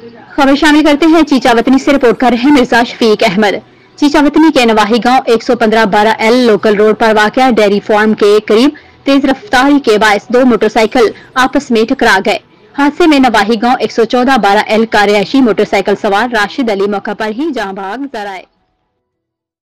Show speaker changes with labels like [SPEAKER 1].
[SPEAKER 1] खबर शामिल करते हैं चीचावतनी से रिपोर्ट कर रहे हैं मिर्ज़ा शफीक अहमद। चीचावतनी के नवाही गाँव 115 बारह एल लोकल रोड पर वाक़ डेयरी फार्म के करीब तेज रफ्तारी के बायस दो मोटरसाइकिल आपस में टकरा गए। हादसे में नवाही गाँव 114 बारह एल का रिहायशी मोटरसाइकिल सवार राशिद अली मौका पर ही जहाँ भाग जराए